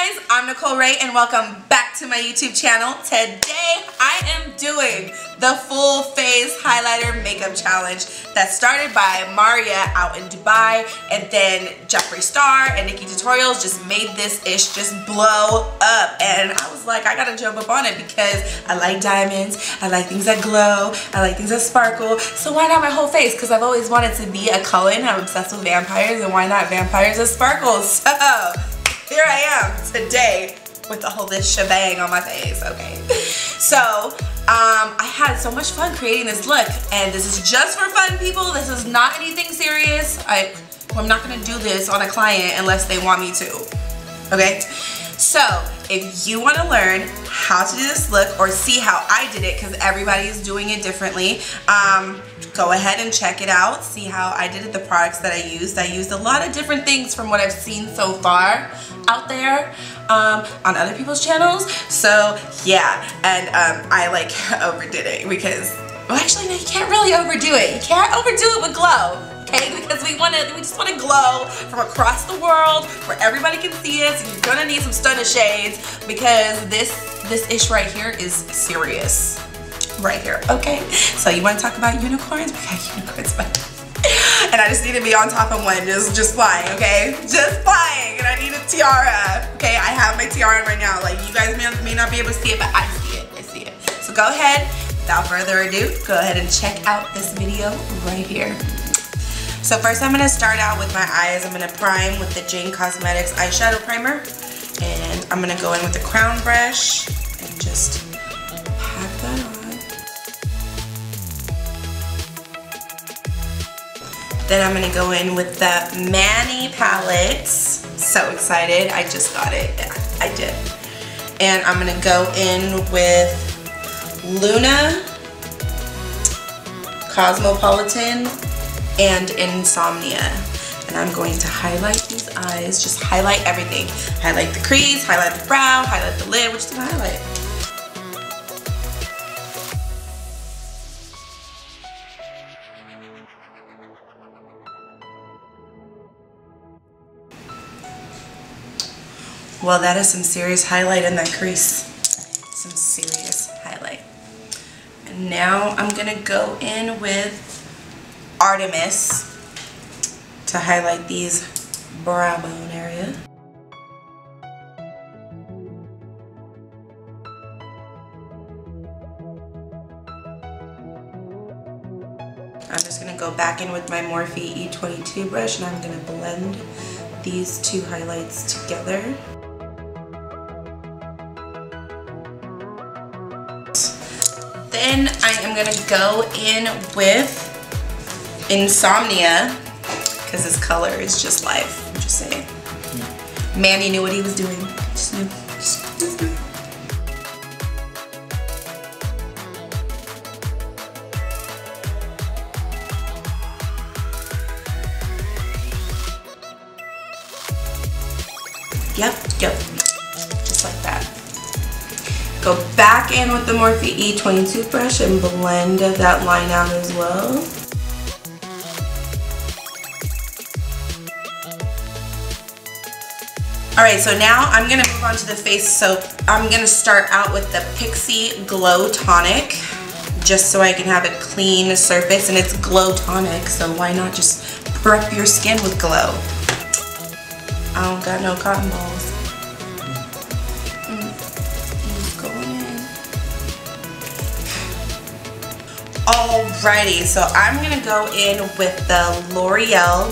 guys, I'm Nichole Ray and welcome back to my YouTube channel. Today I am doing the full face highlighter makeup challenge that started by Mariya out in Dubai and then Jeffree Star and NikkieTutorials just made this ish just blow up. And I was like I gotta jump up on it because I like diamonds, I like things that glow, I like things that sparkle. So why not my whole face? Because I've always wanted to be a Cullen, I'm obsessed with vampires and why not vampires that sparkles so here I am today with the whole this shebang on my face, okay? So, um, I had so much fun creating this look, and this is just for fun, people. This is not anything serious. I, I'm not gonna do this on a client unless they want me to, okay? So, if you wanna learn how to do this look or see how I did it, because everybody is doing it differently, um, go ahead and check it out. See how I did it, the products that I used. I used a lot of different things from what I've seen so far out there um, on other people's channels. So yeah, and um, I like overdid it because, well actually no, you can't really overdo it. You can't overdo it with glow. Okay, because we want to, we just want to glow from across the world where everybody can see us. And you're gonna need some stunner shades because this this ish right here is serious right here, okay? So you wanna talk about unicorns? We got unicorns, and I just need to be on top of one, just, just flying, okay? Just flying, and I need a tiara, okay? I have my tiara right now. Like, you guys may, may not be able to see it, but I see it, I see it. So go ahead, without further ado, go ahead and check out this video right here. So first I'm gonna start out with my eyes. I'm gonna prime with the Jane Cosmetics eyeshadow primer. And I'm gonna go in with the crown brush and just Then I'm gonna go in with the Manny palette. So excited, I just got it, yeah, I did. And I'm gonna go in with Luna, Cosmopolitan, and Insomnia. And I'm going to highlight these eyes, just highlight everything. Highlight the crease, highlight the brow, highlight the lid, which is gonna highlight? Well, that is some serious highlight in that crease. Some serious highlight. And now I'm gonna go in with Artemis to highlight these brow bone area. I'm just gonna go back in with my Morphe E22 brush and I'm gonna blend these two highlights together. Then I am gonna go in with Insomnia because this color is just life. I'm just saying. Hmm. Manny knew what he was doing. Just knew. Just knew. Yep, yep, just like that. Go back in with the Morphe E22 brush and blend that line out as well. Alright, so now I'm to move on to the face soap. I'm to start out with the Pixi Glow Tonic, just so I can have a clean surface, and it's Glow Tonic, so why not just prep your skin with glow? I don't got no cotton balls. Alrighty, so I'm going to go in with the L'Oreal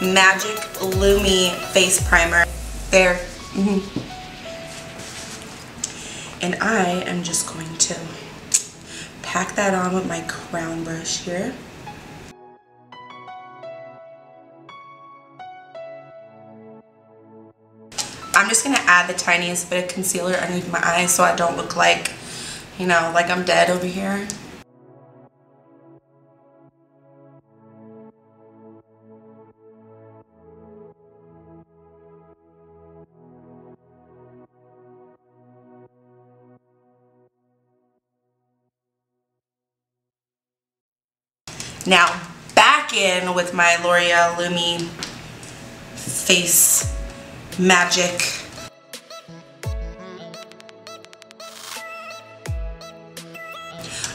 Magic Lumi Face Primer. There. Mm -hmm. And I am just going to pack that on with my crown brush here. I'm just going to add the tiniest bit of concealer underneath my eyes so I don't look like, you know, like I'm dead over here. Now, back in with my L'Oreal Lumi Face Magic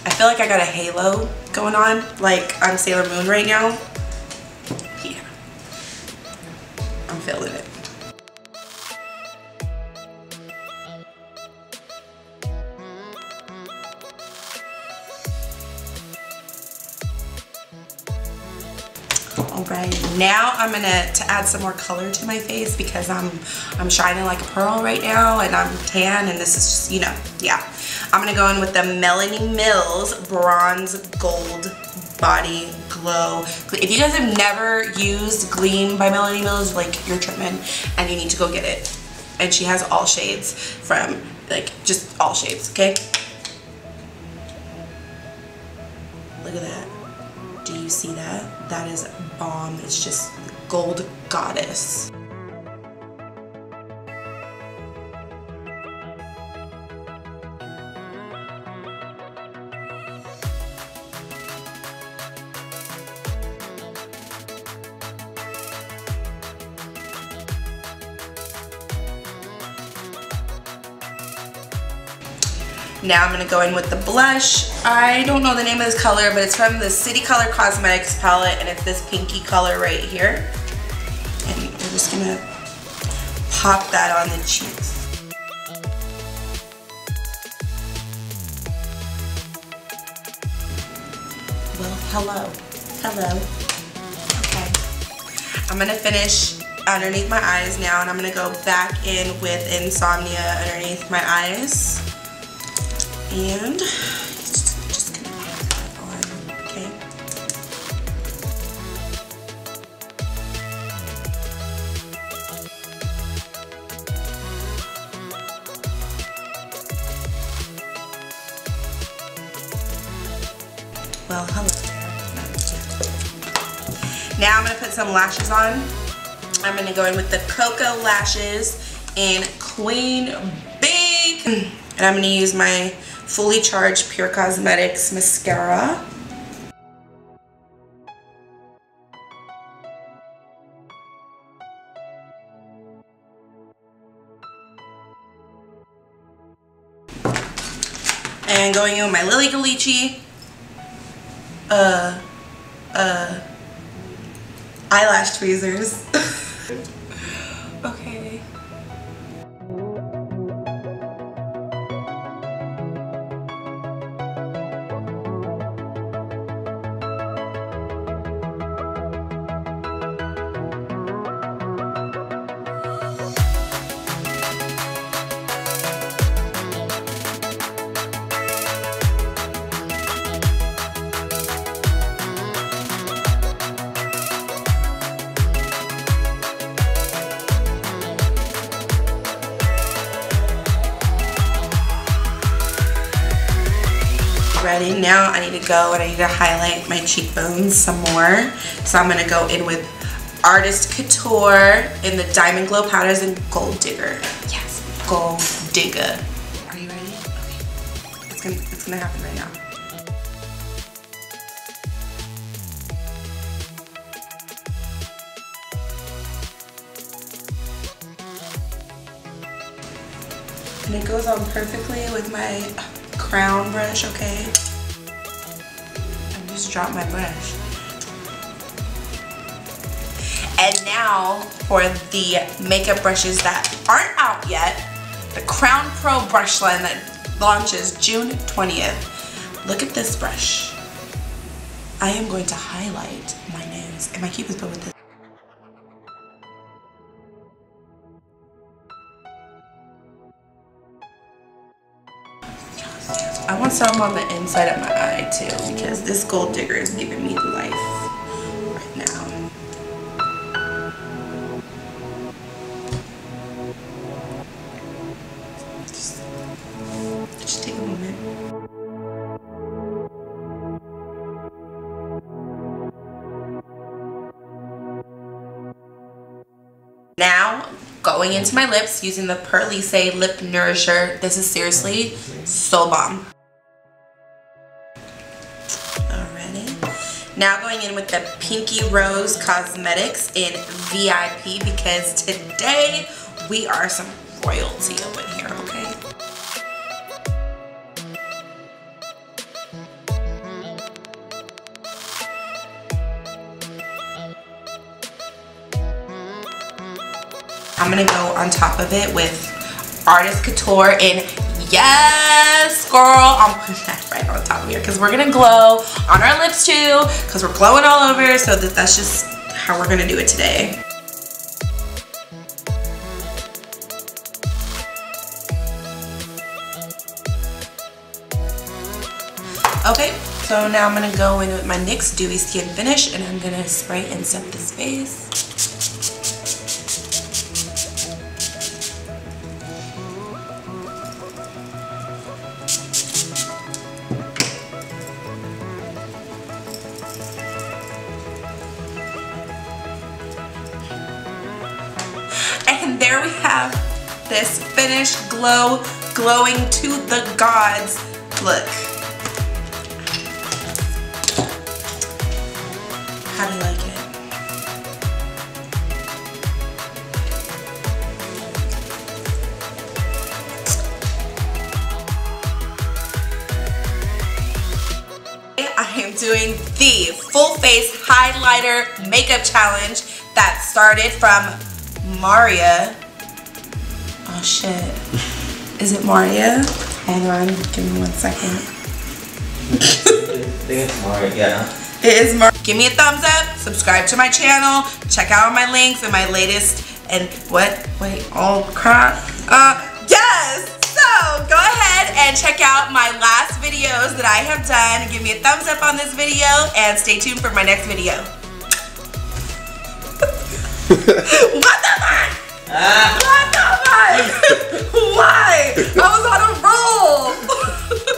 I feel like I got a halo going on, like I'm Sailor Moon right now. Alright, now I'm gonna to add some more color to my face because I'm I'm shining like a pearl right now and I'm tan and this is just, you know, yeah. I'm gonna go in with the Melanie Mills Bronze Gold Body Glow. If you guys have never used Gleam by Melanie Mills, like you're tripping and you need to go get it. And she has all shades from, like, just all shades, okay? Look at that. You see that? That is bomb. It's just gold goddess. Now I'm gonna go in with the blush. I don't know the name of this color, but it's from the City Color Cosmetics palette, and it's this pinky color right here. And we're just gonna pop that on the cheeks. Well, hello. Hello. Okay. I'm gonna finish underneath my eyes now, and I'm gonna go back in with Insomnia underneath my eyes and? Well, hello. Now I'm gonna put some lashes on. I'm gonna go in with the Koko Lashes in Queen Bee. And I'm gonna use my Fully Charged Pure Cosmetics Mascara. And going in with my Lilly Ghalichi uh, uh, eyelash tweezers. okay. Ready. Now I need to go and I need to highlight my cheekbones some more. So I'm going to go in with Artist Couture in the Diamond Glow Powders and Gold Digger. Yes, Gold Digger. Are you ready? Okay. It's going to it's gonna happen right now. And it goes on perfectly with my crown brush, okay? I just dropped my brush. And now for the makeup brushes that aren't out yet, the Crown Pro brush line that launches June 20th. Look at this brush. I am going to highlight my nose and my cupid's bow with this. Want some on the inside of my eye too because this gold digger is giving me life right now. Just, just take a moment. Now, going into my lips using the Purlisse Lip Nourisher. This is seriously so bomb. Now going in with the Pinky Rose Cosmetics in VIP because today we are some royalty up in here, okay? I'm gonna go on top of it with Artist Couture and yes, girl, I'm right on top of here because we're gonna glow on our lips too because we're glowing all over so that that's just how we're gonna do it today. Okay, so now I'm gonna go in with my NYX Dewy Skin Finish and I'm gonna spray and set this face. And there we have this finished glow, glowing to the gods look. How do you like it? I am doing the full face highlighter makeup challenge that started from Mariya. Oh shit. Is it Mariya? Hold on, give me one second. I think it's Mario, yeah. It is Mar Give me a thumbs up, subscribe to my channel, check out my links and my latest and what? Wait, oh crap. Uh, yes! So, go ahead and check out my last videos that I have done. Give me a thumbs up on this video and stay tuned for my next video. what the? Ah. What the fuck? Why? I was on a roll.